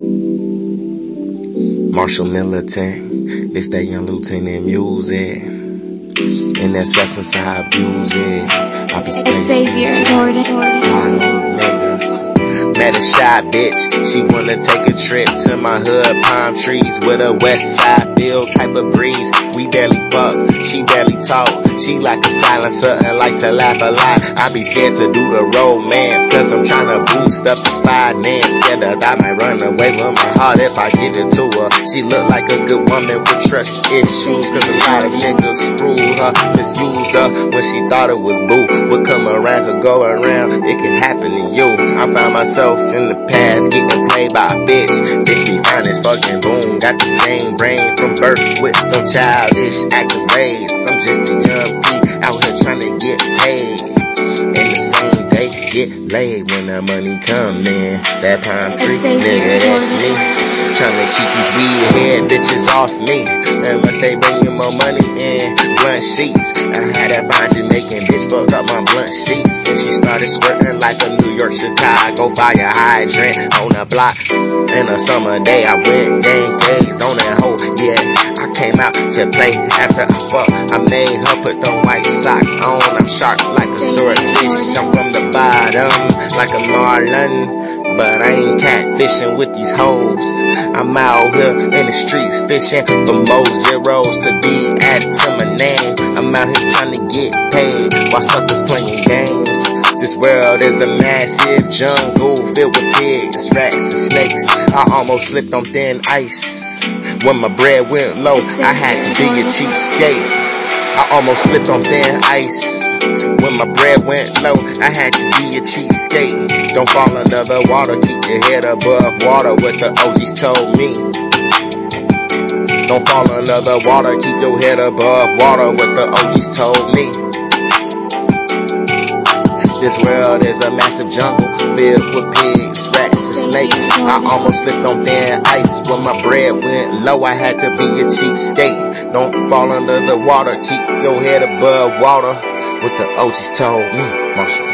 Marshall Militant, it's that young lieutenant music. And that's raps inside music. I be Xavier Jordan. niggas. Met a shy bitch, she wanna take a trip to my hood, palm trees with a west side feel type of breeze. We barely fuck, she barely talk. She like a silencer and like to laugh a lot. I be scared to do the romance, cause I'm trying to boost up the finance. Scared that I might run away with my heart if I get it to her. She look like a good woman with trust issues, cause a lot of niggas screwed her, misused her when she thought it was boo. Would come around, could go around, it can happen to you. I found myself in the past getting played by a bitch. Bitch be fine as fucking boom, got the same brain from birth with no childish acting ways. I'm just get laid when the money come in. That palm tree, nigga, that's me. Tryna keep these weed head bitches off me. Unless they bringing more money in. Blunt sheets. I had that fine Jamaican bitch fuck up my blunt sheets. And she started squirting like a New York, Chicago fire hydrant on the block. In a summer day, I went gang K's on that hoe. Yeah, came out to play after I fuck. I made her put the white socks on. I'm sharp like a swordfish. I'm from the bottom like a marlin. But I ain't catfishing with these hoes. I'm out here in the streets fishing for more zeros to be added to my name. I'm out here trying to get paid while suckers playing games. This world is a massive jungle filled with pigs, rats, and snakes. I almost slipped on thin ice. When my bread went low, I had to be a cheapskate. I almost slipped on thin ice. When my bread went low, I had to be a cheapskate. Don't fall under the water, keep your head above water, what the OGs told me. Don't fall under the water, keep your head above water, what the OGs told me. This world is a massive jungle filled with pigs, rats, and snakes. I almost slipped on thin ice when my bread went low. I had to be a cheapskate. Don't fall under the water, keep your head above water. What the OGs told me, Marshall.